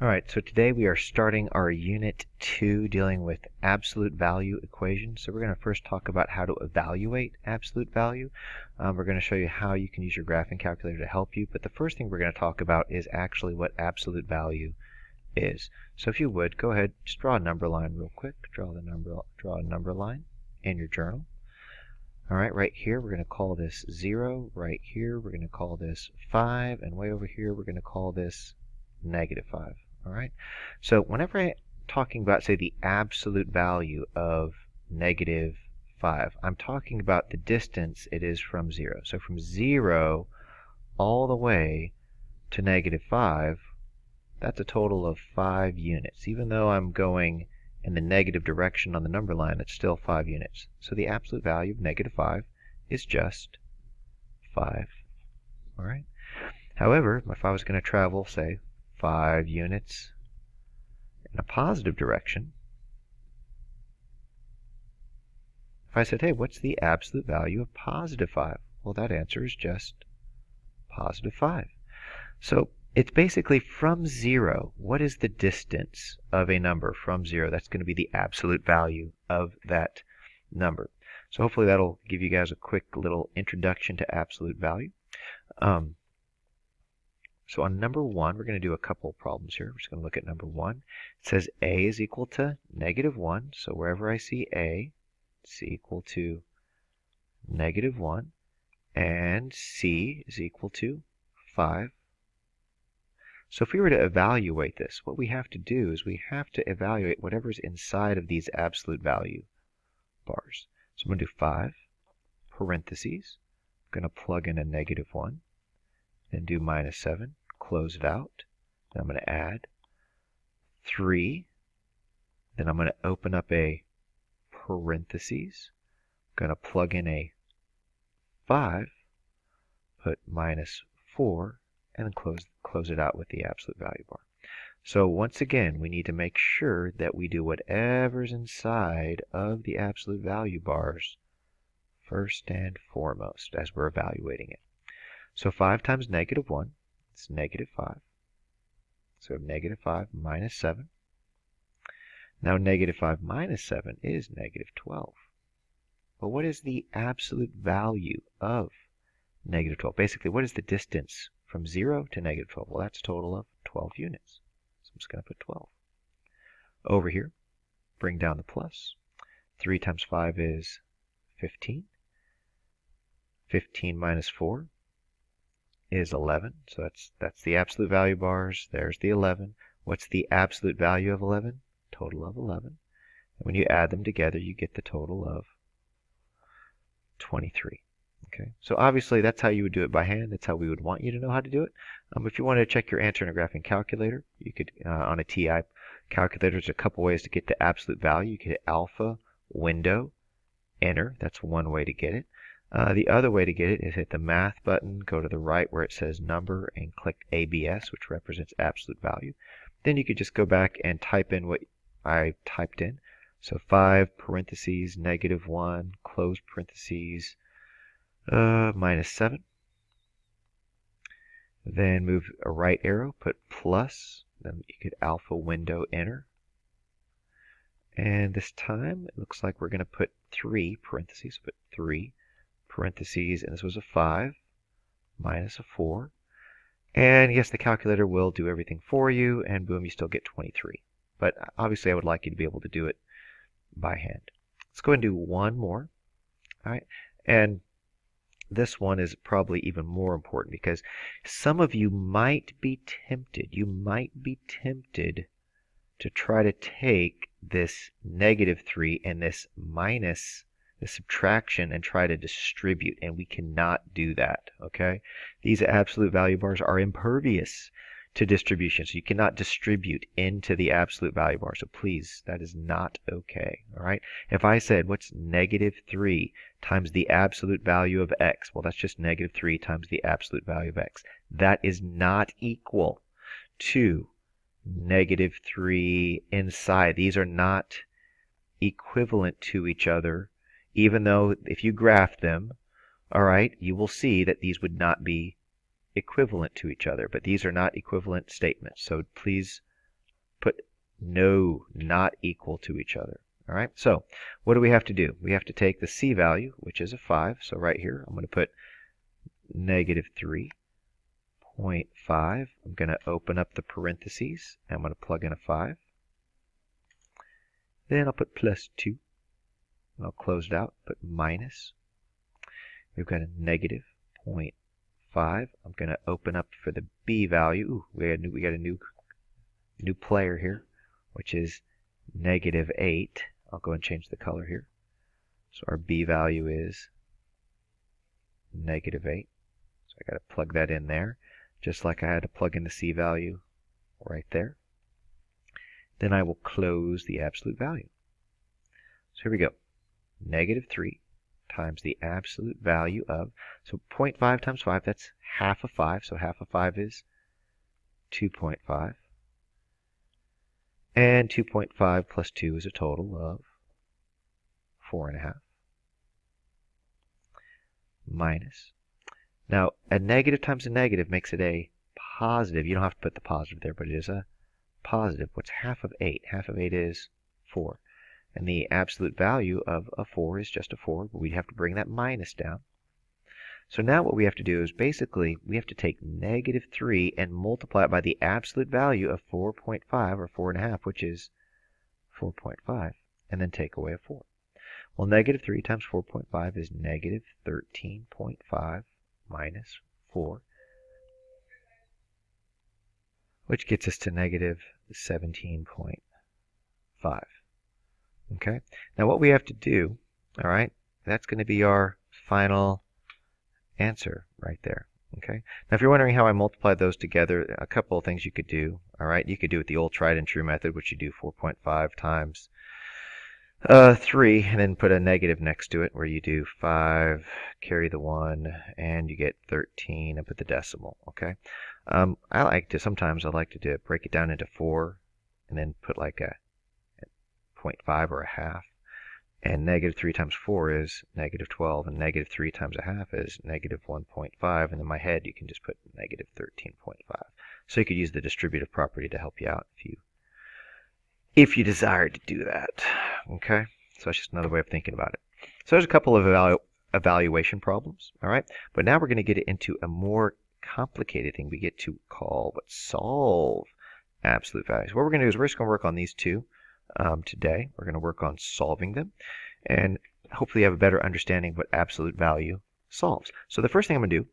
Alright, so today we are starting our Unit 2 dealing with absolute value equations. So we're going to first talk about how to evaluate absolute value. Um, we're going to show you how you can use your graphing calculator to help you. But the first thing we're going to talk about is actually what absolute value is. So if you would, go ahead, just draw a number line real quick. Draw the number, draw a number line in your journal. Alright, right here we're going to call this 0. Right here we're going to call this 5. And way over here we're going to call this negative 5. All right. So whenever I'm talking about, say, the absolute value of negative 5, I'm talking about the distance it is from 0. So from 0 all the way to negative 5, that's a total of 5 units. Even though I'm going in the negative direction on the number line, it's still 5 units. So the absolute value of negative 5 is just 5. All right. However, if I was going to travel, say, 5 units in a positive direction, if I said, hey, what's the absolute value of positive 5? Well, that answer is just positive 5. So it's basically from 0, what is the distance of a number from 0? That's going to be the absolute value of that number. So hopefully that'll give you guys a quick little introduction to absolute value. Um, so on number one, we're going to do a couple of problems here. We're just going to look at number one. It says a is equal to negative 1. So wherever I see a, it's equal to negative 1. And c is equal to 5. So if we were to evaluate this, what we have to do is we have to evaluate whatever's inside of these absolute value bars. So I'm going to do 5 parentheses. I'm going to plug in a negative 1 then do minus 7, close it out. Then I'm going to add 3. Then I'm going to open up a parentheses. I'm going to plug in a 5, put minus 4, and close, close it out with the absolute value bar. So once again, we need to make sure that we do whatever's inside of the absolute value bars first and foremost as we're evaluating it. So 5 times negative 1 is negative 5. So negative 5 minus 7. Now negative 5 minus 7 is negative 12. But what is the absolute value of negative 12? Basically, what is the distance from 0 to negative 12? Well, that's a total of 12 units. So I'm just going to put 12. Over here, bring down the plus. 3 times 5 is 15. 15 minus 4 is 11. So that's, that's the absolute value bars. There's the 11. What's the absolute value of 11? Total of 11. And when you add them together, you get the total of 23. Okay, so obviously that's how you would do it by hand. That's how we would want you to know how to do it. Um, if you wanted to check your answer in a graphing calculator, you could, uh, on a TI calculator, there's a couple ways to get the absolute value. You could hit alpha, window, enter. That's one way to get it. Uh, the other way to get it is hit the math button, go to the right where it says number, and click ABS, which represents absolute value. Then you could just go back and type in what I typed in. So 5 parentheses, negative 1, close parentheses, uh, minus 7. Then move a right arrow, put plus, then you could alpha window enter. And this time, it looks like we're going to put 3 parentheses, put 3 parentheses, and this was a 5 minus a 4. And yes, the calculator will do everything for you, and boom, you still get 23. But uh, obviously, I would like you to be able to do it by hand. Let's go and do one more. All right, and this one is probably even more important because some of you might be tempted, you might be tempted to try to take this negative 3 and this minus the subtraction and try to distribute, and we cannot do that, okay? These absolute value bars are impervious to distribution, so you cannot distribute into the absolute value bar, so please, that is not okay, all right? If I said, what's negative 3 times the absolute value of x? Well, that's just negative 3 times the absolute value of x. That is not equal to negative 3 inside. These are not equivalent to each other even though if you graph them, all right, you will see that these would not be equivalent to each other. But these are not equivalent statements. So please put no, not equal to each other. All right, so what do we have to do? We have to take the c value, which is a 5. So right here, I'm going to put negative 3.5. I'm going to open up the parentheses. I'm going to plug in a 5. Then I'll put plus 2. I'll close it out, put minus. We've got a negative 0.5. I'm going to open up for the b value. Ooh, we, got a new, we got a new, new player here, which is negative 8. I'll go and change the color here. So our b value is negative 8. So I got to plug that in there, just like I had to plug in the c value right there. Then I will close the absolute value. So here we go. Negative 3 times the absolute value of, so 0.5 times 5, that's half of 5. So half of 5 is 2.5. And 2.5 plus 2 is a total of 4.5 minus. Now, a negative times a negative makes it a positive. You don't have to put the positive there, but it is a positive. What's half of 8? Half of 8 is 4. And the absolute value of a 4 is just a 4, but we'd have to bring that minus down. So now what we have to do is basically we have to take negative 3 and multiply it by the absolute value of 4.5 or 4.5, which is 4.5, and then take away a 4. Well, negative 3 times 4.5 is negative 13.5 minus 4, which gets us to negative 17.5. Okay, now what we have to do, all right, that's going to be our final answer right there. Okay. Now, if you're wondering how I multiplied those together, a couple of things you could do. All right. You could do it the old tried and true method, which you do 4.5 times uh, 3, and then put a negative next to it, where you do 5, carry the 1, and you get 13, and put the decimal. Okay. Um, I like to, sometimes I like to do, break it down into 4, and then put like a 0.5 or a half. And negative 3 times 4 is negative 12, and negative 3 times a half is negative 1.5, and in my head you can just put negative 13.5. So you could use the distributive property to help you out if you if you desire to do that. Okay, so that's just another way of thinking about it. So there's a couple of evalu evaluation problems, all right? But now we're going to get it into a more complicated thing we get to call but solve absolute values. What we're going to do is we're just going to work on these two um, today. We're going to work on solving them and hopefully have a better understanding of what absolute value solves. So the first thing I'm going to do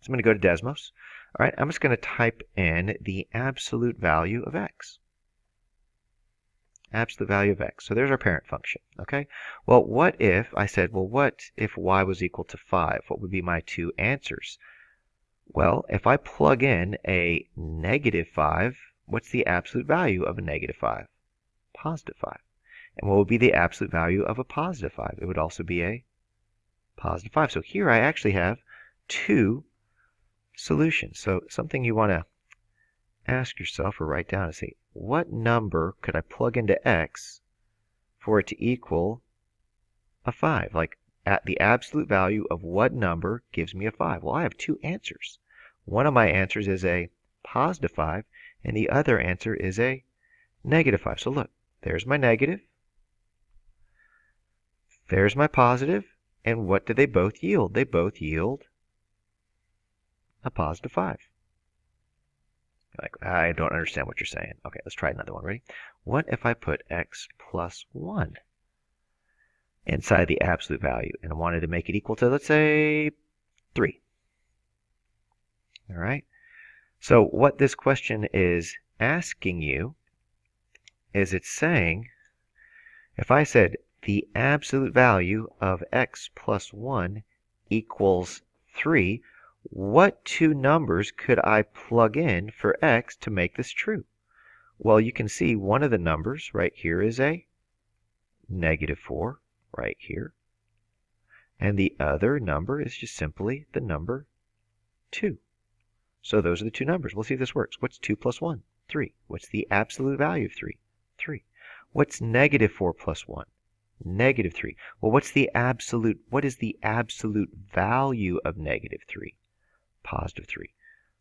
is I'm going to go to Desmos. All right, I'm just going to type in the absolute value of x. Absolute value of x. So there's our parent function. Okay. Well, what if I said, well, what if y was equal to 5? What would be my two answers? Well, if I plug in a negative 5, what's the absolute value of a negative 5? Positive 5. And what would be the absolute value of a positive 5? It would also be a positive 5. So here I actually have two solutions. So something you want to ask yourself or write down is say, what number could I plug into x for it to equal a 5? Like at the absolute value of what number gives me a 5? Well, I have two answers. One of my answers is a positive 5, and the other answer is a negative 5. So look, there's my negative. There's my positive. And what do they both yield? They both yield a positive 5. Like, I don't understand what you're saying. Okay, let's try another one. Ready? What if I put x plus 1 inside the absolute value and I wanted to make it equal to, let's say, 3? All right? So what this question is asking you is it's saying, if I said the absolute value of x plus 1 equals 3, what two numbers could I plug in for x to make this true? Well, you can see one of the numbers right here is a negative 4 right here. And the other number is just simply the number 2. So those are the two numbers. We'll see if this works. What's 2 plus 1? 3. What's the absolute value of 3? 3. What's negative 4 plus 1? Negative 3. Well, what's the absolute, what is the absolute value of negative 3? Positive 3.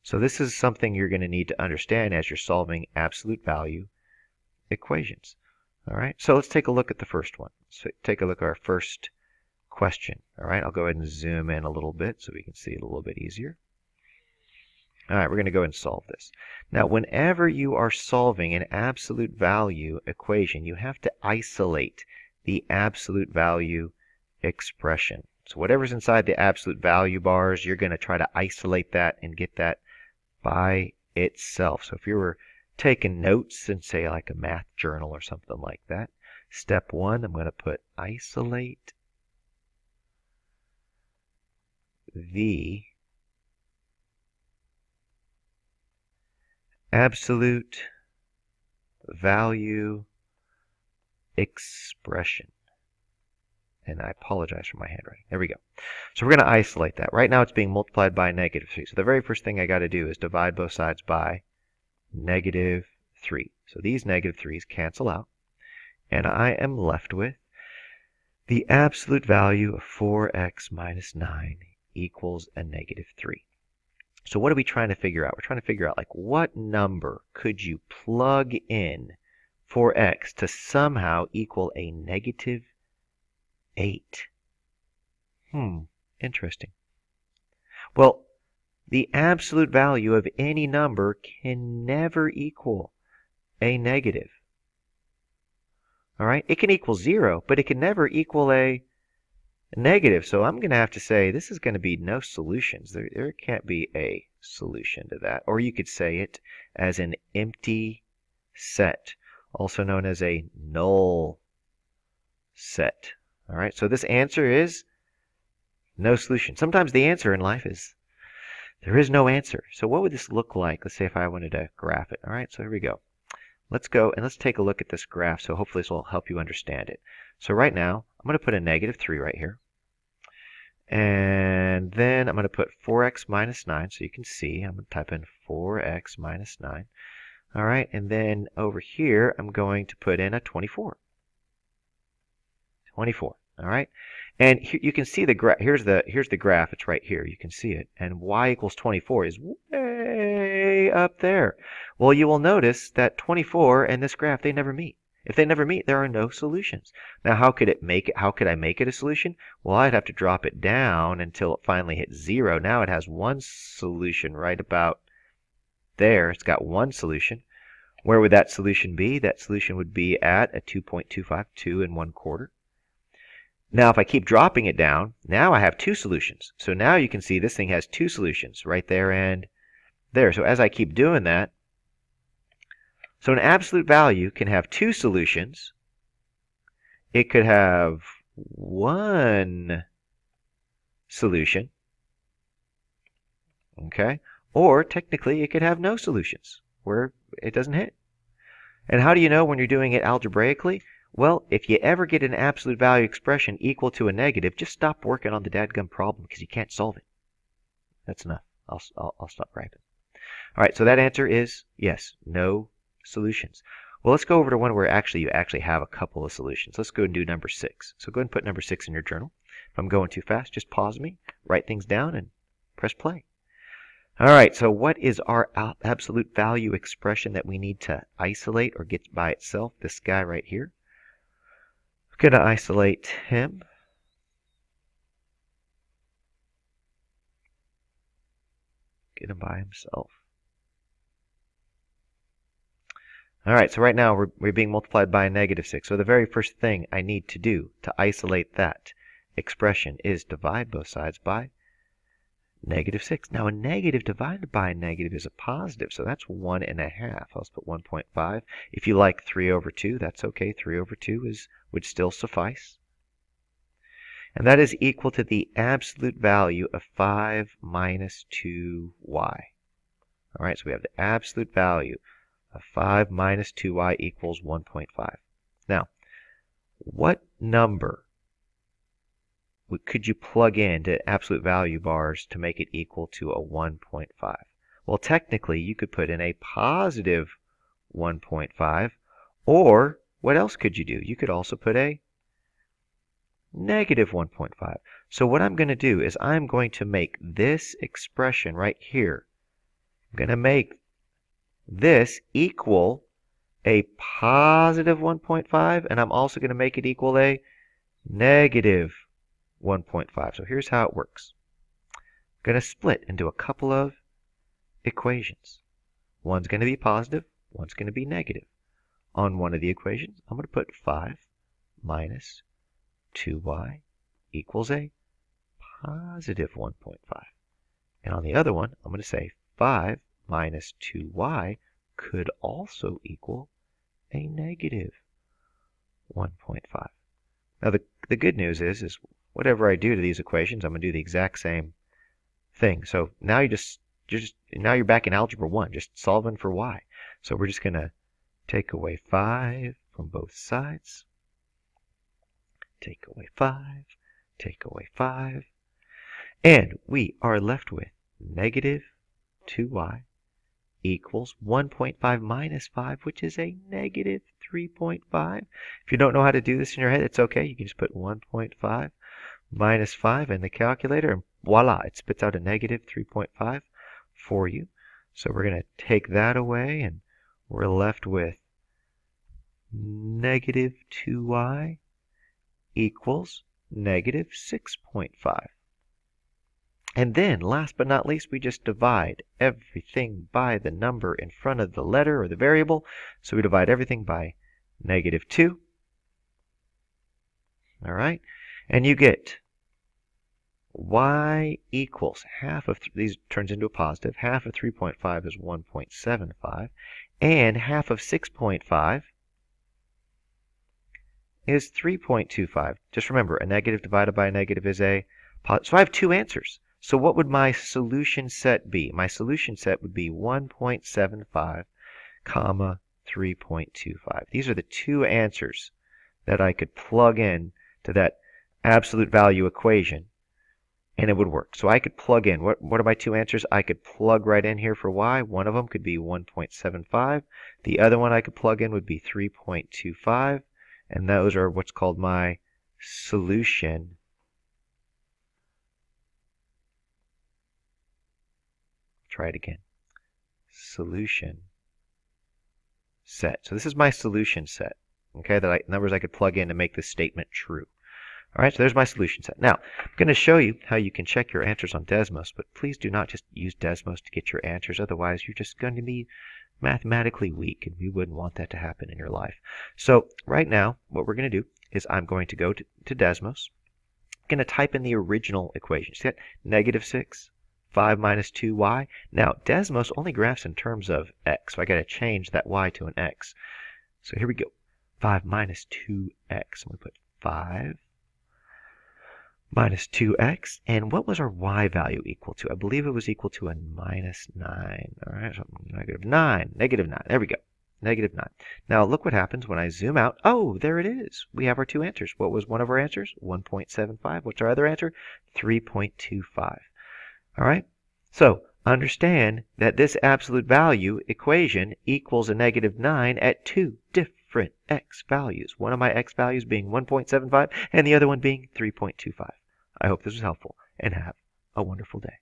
So this is something you're going to need to understand as you're solving absolute value equations. All right, so let's take a look at the first one. So take a look at our first question. All right, I'll go ahead and zoom in a little bit so we can see it a little bit easier. All right, we're going to go and solve this. Now, whenever you are solving an absolute value equation, you have to isolate the absolute value expression. So whatever's inside the absolute value bars, you're going to try to isolate that and get that by itself. So if you were taking notes in, say, like a math journal or something like that, step one, I'm going to put isolate the absolute value expression. And I apologize for my handwriting. There we go. So we're going to isolate that. Right now it's being multiplied by negative 3. So the very first thing I got to do is divide both sides by negative 3. So these negative 3's cancel out. And I am left with the absolute value of 4x minus 9 equals a negative 3. So what are we trying to figure out? We're trying to figure out like what number could you plug in for x to somehow equal a negative 8. Hmm, interesting. Well, the absolute value of any number can never equal a negative. All right, it can equal 0, but it can never equal a negative. So I'm going to have to say this is going to be no solutions. There, there can't be a solution to that. Or you could say it as an empty set, also known as a null set. All right, so this answer is no solution. Sometimes the answer in life is there is no answer. So what would this look like? Let's say if I wanted to graph it. All right, so here we go. Let's go and let's take a look at this graph so hopefully this will help you understand it. So right now, I'm going to put a negative 3 right here. And then I'm going to put 4x minus 9 so you can see. I'm going to type in 4x minus 9. All right, and then over here I'm going to put in a 24. 24. All right, and here, you can see the graph. Here's the here's the graph. It's right here. You can see it. And y equals 24 is way up there. Well, you will notice that 24 and this graph they never meet. If they never meet, there are no solutions. Now, how could it make it? How could I make it a solution? Well, I'd have to drop it down until it finally hits zero. Now it has one solution right about there. It's got one solution. Where would that solution be? That solution would be at a 2.252 and one quarter. Now, if I keep dropping it down, now I have two solutions. So now you can see this thing has two solutions right there and there. So as I keep doing that, so an absolute value can have two solutions. It could have one solution. Okay? Or technically it could have no solutions where it doesn't hit. And how do you know when you're doing it algebraically? Well, if you ever get an absolute value expression equal to a negative, just stop working on the dadgum problem because you can't solve it. That's enough. I'll, I'll, I'll stop griping. All right, so that answer is yes, no solutions. Well, let's go over to one where actually you actually have a couple of solutions. Let's go and do number six. So go ahead and put number six in your journal. If I'm going too fast, just pause me, write things down, and press play. All right, so what is our absolute value expression that we need to isolate or get by itself? This guy right here. I'm going to isolate him. Get him by himself. All right, so right now we're, we're being multiplied by a negative 6. So the very first thing I need to do to isolate that expression is divide both sides by negative 6. Now a negative divided by a negative is a positive, so that's 1 and a half. I'll just put 1.5. If you like 3 over 2, that's okay. 3 over 2 is would still suffice. And that is equal to the absolute value of 5 minus 2y. All right, so we have the absolute value 5 minus 2y equals 1.5. Now, what number could you plug into absolute value bars to make it equal to a 1.5? Well, technically, you could put in a positive 1.5, or what else could you do? You could also put a negative 1.5. So what I'm going to do is I'm going to make this expression right here, I'm going to make this equal a positive 1.5, and I'm also going to make it equal a negative 1.5. So here's how it works. I'm going to split into a couple of equations. One's going to be positive, one's going to be negative. On one of the equations, I'm going to put 5 minus 2y equals a positive 1.5. And on the other one, I'm going to say 5 minus 2y could also equal a negative 1.5. Now the, the good news is, is whatever I do to these equations, I'm going to do the exact same thing. So now you just, just now you're back in algebra 1, just solving for y. So we're just going to take away 5 from both sides. Take away 5, take away 5. And we are left with negative 2y equals 1.5 minus 5, which is a negative 3.5. If you don't know how to do this in your head, it's okay. You can just put 1.5 minus 5 in the calculator, and voila, it spits out a negative 3.5 for you. So we're going to take that away, and we're left with negative 2y equals negative 6.5. And then, last but not least, we just divide everything by the number in front of the letter or the variable. So we divide everything by negative 2. All right? And you get y equals half of, these turns into a positive, half of 3.5 is 1.75, and half of 6.5 is 3.25. Just remember, a negative divided by a negative is a. So I have two answers. So what would my solution set be? My solution set would be 1.75 comma 3.25. These are the two answers that I could plug in to that absolute value equation and it would work. So I could plug in. What, what are my two answers? I could plug right in here for y. One of them could be 1.75. The other one I could plug in would be 3.25. And those are what's called my solution Try it again. Solution set. So this is my solution set. Okay, that I, numbers I could plug in to make this statement true. All right, so there's my solution set. Now, I'm going to show you how you can check your answers on Desmos, but please do not just use Desmos to get your answers. Otherwise, you're just going to be mathematically weak, and we wouldn't want that to happen in your life. So right now, what we're going to do is I'm going to go to, to Desmos. I'm going to type in the original equation. See that? Negative 6 5 minus 2y. Now, Desmos only graphs in terms of x, so I got to change that y to an x. So here we go. 5 minus 2x. I'm going to put 5 minus 2x. And what was our y value equal to? I believe it was equal to a minus 9. All right, so negative 9. Negative 9. There we go. Negative 9. Now look what happens when I zoom out. Oh, there it is. We have our two answers. What was one of our answers? 1.75. What's our other answer? 3.25. All right? So understand that this absolute value equation equals a negative 9 at two different x values. One of my x values being 1.75 and the other one being 3.25. I hope this was helpful and have a wonderful day.